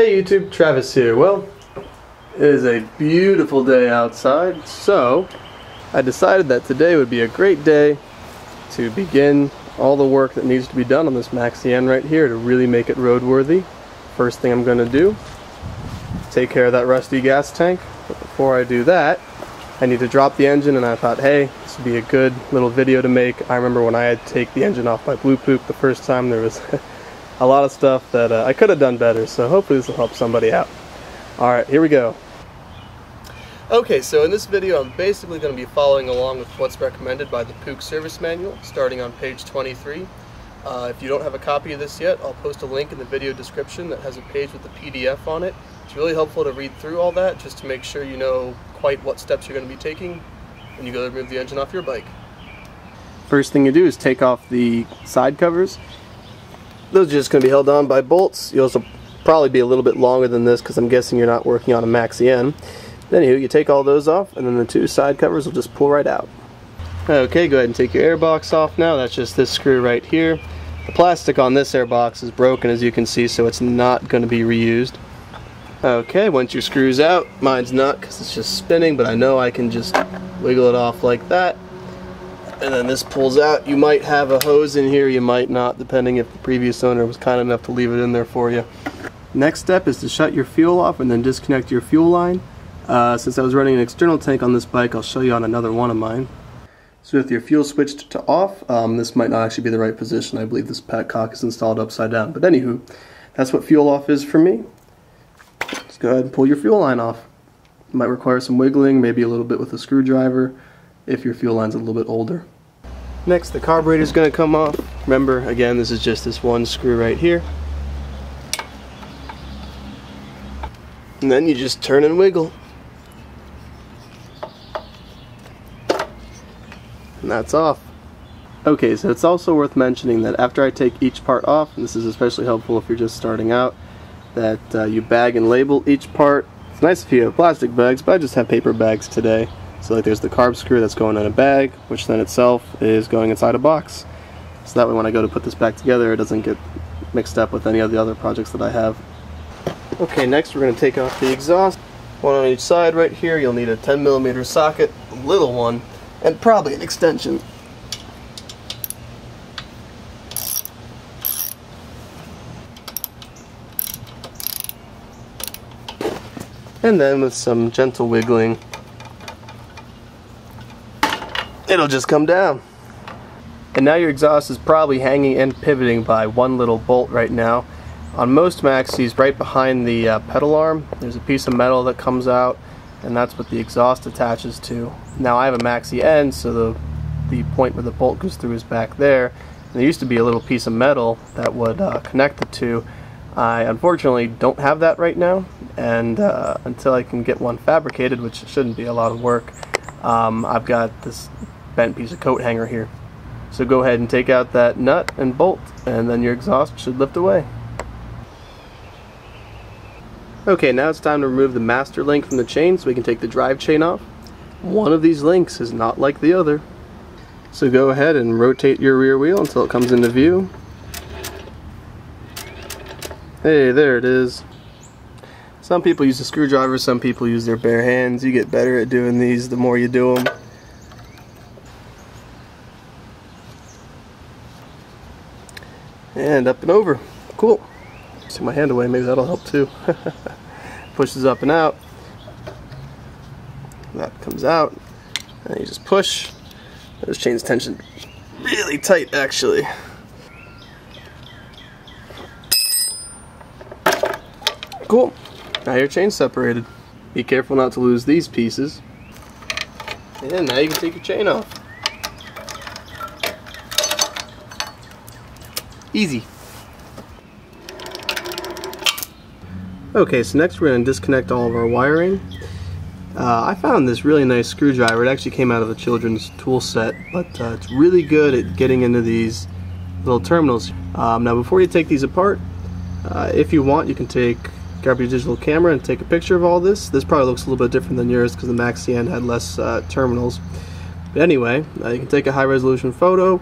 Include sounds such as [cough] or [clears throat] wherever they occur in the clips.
Hey YouTube, Travis here. Well, it is a beautiful day outside, so I decided that today would be a great day to begin all the work that needs to be done on this Maxi N right here to really make it roadworthy. First thing I'm going to do, take care of that rusty gas tank. But before I do that, I need to drop the engine and I thought, hey, this would be a good little video to make. I remember when I had to take the engine off my Blue Poop the first time, there was [laughs] a lot of stuff that uh, I could have done better, so hopefully this will help somebody out. Alright, here we go. Okay, so in this video I'm basically going to be following along with what's recommended by the Puch Service Manual, starting on page 23. Uh, if you don't have a copy of this yet, I'll post a link in the video description that has a page with the PDF on it. It's really helpful to read through all that just to make sure you know quite what steps you're going to be taking when you go to remove the engine off your bike. First thing you do is take off the side covers those are just going to be held on by bolts. You'll probably be a little bit longer than this because I'm guessing you're not working on a Maxi N. Anywho, you take all those off and then the two side covers will just pull right out. Okay, go ahead and take your air box off now. That's just this screw right here. The plastic on this air box is broken as you can see so it's not going to be reused. Okay, once your screw's out, mine's not because it's just spinning but I know I can just wiggle it off like that and then this pulls out. You might have a hose in here, you might not, depending if the previous owner was kind enough to leave it in there for you. Next step is to shut your fuel off and then disconnect your fuel line. Uh, since I was running an external tank on this bike, I'll show you on another one of mine. So with your fuel switched to off, um, this might not actually be the right position. I believe this petcock is installed upside down. But anywho, that's what fuel off is for me. Let's go ahead and pull your fuel line off. It might require some wiggling, maybe a little bit with a screwdriver if your fuel line's a little bit older. Next, the carburetor is going to come off. Remember, again, this is just this one screw right here. And then you just turn and wiggle. And that's off. Okay, so it's also worth mentioning that after I take each part off, and this is especially helpful if you're just starting out, that uh, you bag and label each part. It's nice if you have plastic bags, but I just have paper bags today. So like there's the carb screw that's going in a bag, which then itself is going inside a box. So that way when I go to put this back together, it doesn't get mixed up with any of the other projects that I have. Okay, next we're to take off the exhaust. One on each side right here, you'll need a 10 millimeter socket, a little one, and probably an extension. And then with some gentle wiggling, it'll just come down. And now your exhaust is probably hanging and pivoting by one little bolt right now. On most Maxis, right behind the uh, pedal arm, there's a piece of metal that comes out, and that's what the exhaust attaches to. Now I have a Maxi N, so the, the point where the bolt goes through is back there. And there used to be a little piece of metal that would uh, connect the two. I unfortunately don't have that right now, and uh, until I can get one fabricated, which shouldn't be a lot of work, um, I've got this bent piece of coat hanger here. So go ahead and take out that nut and bolt and then your exhaust should lift away. Okay, now it's time to remove the master link from the chain so we can take the drive chain off. One of these links is not like the other. So go ahead and rotate your rear wheel until it comes into view. Hey, there it is. Some people use a screwdriver, some people use their bare hands. You get better at doing these the more you do them. And up and over. Cool. See my hand away, maybe that'll help too. [laughs] Pushes up and out. That comes out. And you just push. Those chains tension really tight actually. Cool. Now your chain's separated. Be careful not to lose these pieces. And now you can take your chain off. Easy. Okay, so next we're going to disconnect all of our wiring. Uh, I found this really nice screwdriver. It actually came out of a children's tool set, but uh, it's really good at getting into these little terminals. Um, now before you take these apart, uh, if you want you can take grab your digital camera and take a picture of all this. This probably looks a little bit different than yours because the Maxi N had less uh, terminals. But anyway, uh, you can take a high resolution photo,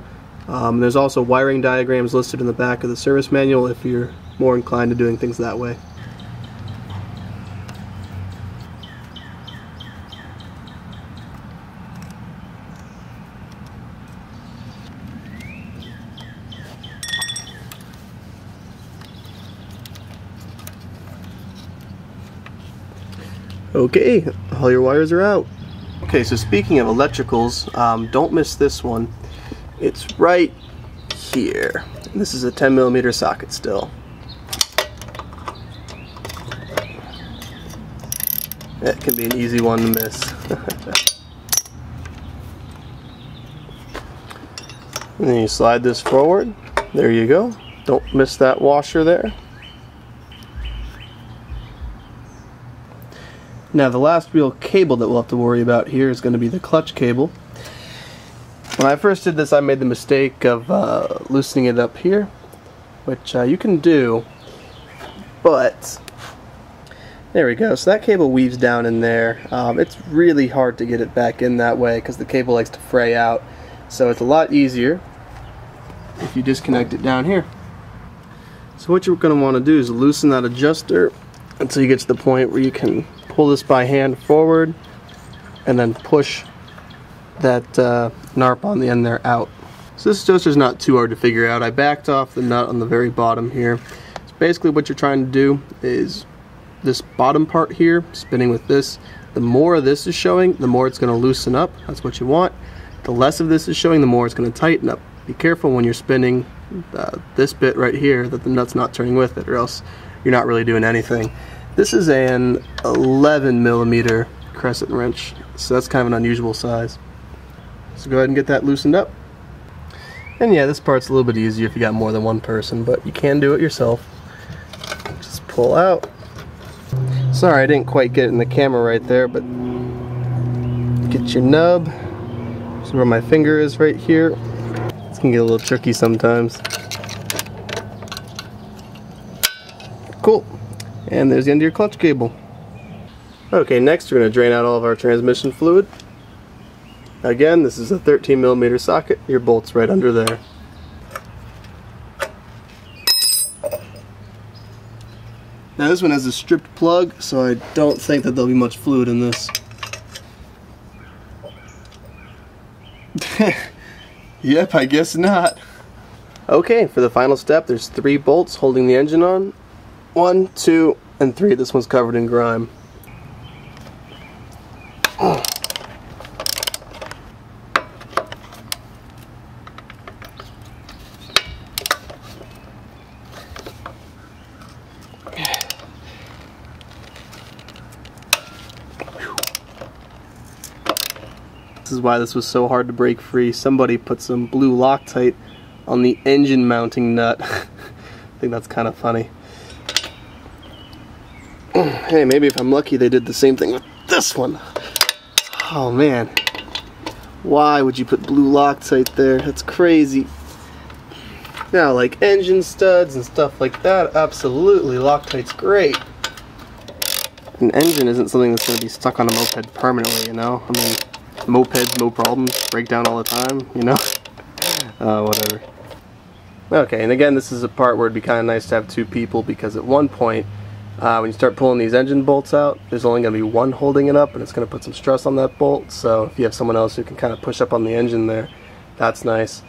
um, there's also wiring diagrams listed in the back of the service manual if you're more inclined to doing things that way. Okay, all your wires are out. Okay, so speaking of electricals, um, don't miss this one. It's right here. This is a 10 millimeter socket still. That can be an easy one to miss. [laughs] and then you slide this forward. There you go. Don't miss that washer there. Now the last real cable that we'll have to worry about here is going to be the clutch cable. When I first did this I made the mistake of uh, loosening it up here, which uh, you can do, but there we go. So that cable weaves down in there. Um, it's really hard to get it back in that way because the cable likes to fray out. So it's a lot easier if you disconnect it down here. So what you're going to want to do is loosen that adjuster until you get to the point where you can pull this by hand forward and then push that uh, NARP on the end there out. So this adjuster is not too hard to figure out. I backed off the nut on the very bottom here. So basically what you're trying to do is this bottom part here, spinning with this, the more of this is showing, the more it's going to loosen up. That's what you want. The less of this is showing, the more it's going to tighten up. Be careful when you're spinning uh, this bit right here that the nut's not turning with it or else you're not really doing anything. This is an 11 millimeter crescent wrench, so that's kind of an unusual size. So go ahead and get that loosened up. And yeah, this part's a little bit easier if you got more than one person, but you can do it yourself. Just pull out. Sorry, I didn't quite get it in the camera right there, but get your nub. This is where my finger is right here. This can get a little tricky sometimes. Cool. And there's the end of your clutch cable. Okay, next we're going to drain out all of our transmission fluid. Again, this is a 13 millimeter socket. Your bolt's right under there. Now this one has a stripped plug, so I don't think that there'll be much fluid in this. [laughs] yep, I guess not. Okay, for the final step, there's three bolts holding the engine on. One, two, and three. This one's covered in grime. This why this was so hard to break free. Somebody put some blue Loctite on the engine mounting nut. [laughs] I think that's kind of funny. [clears throat] hey, maybe if I'm lucky they did the same thing with this one. Oh man. Why would you put blue Loctite there? That's crazy. Now, like engine studs and stuff like that, absolutely, Loctite's great. An engine isn't something that's going to be stuck on a moped permanently, you know? I mean, mopeds, no problems, break down all the time, you know? [laughs] uh, whatever. Okay, and again, this is a part where it'd be kind of nice to have two people because at one point, uh, when you start pulling these engine bolts out, there's only going to be one holding it up and it's going to put some stress on that bolt. So if you have someone else who can kind of push up on the engine there, that's nice.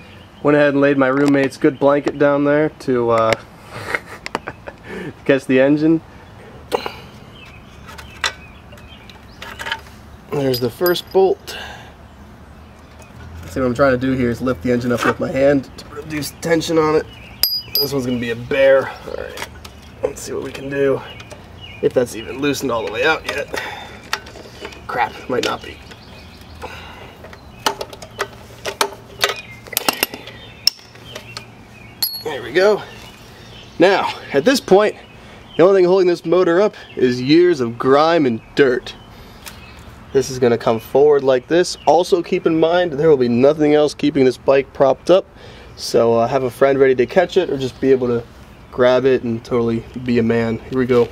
Went ahead and laid my roommate's good blanket down there to uh, [laughs] catch the engine. There's the first bolt. See what I'm trying to do here is lift the engine up with my hand to reduce tension on it. This one's gonna be a bear. Alright, let's see what we can do. If that's even loosened all the way out yet. Crap, might not be. There we go. Now, at this point, the only thing holding this motor up is years of grime and dirt. This is going to come forward like this. Also keep in mind there will be nothing else keeping this bike propped up. So uh, have a friend ready to catch it or just be able to grab it and totally be a man. Here we go.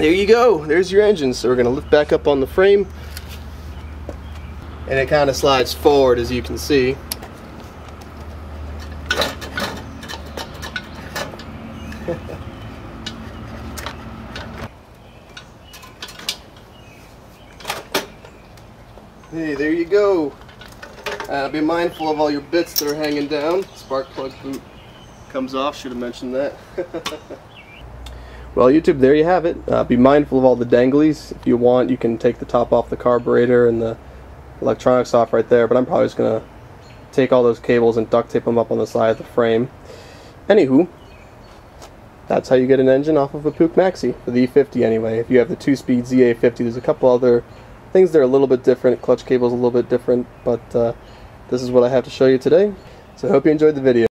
There you go. There's your engine. So we're going to lift back up on the frame. And it kind of slides forward as you can see. Hey, there you go. Uh, be mindful of all your bits that are hanging down. Spark plug boot comes off, should have mentioned that. [laughs] well, YouTube, there you have it. Uh, be mindful of all the danglies. If you want, you can take the top off the carburetor and the electronics off right there, but I'm probably just going to take all those cables and duct tape them up on the side of the frame. Anywho, that's how you get an engine off of a Puch Maxi, the E50 anyway. If you have the two-speed ZA50, there's a couple other things that are a little bit different. Clutch cable's a little bit different, but uh, this is what I have to show you today. So I hope you enjoyed the video.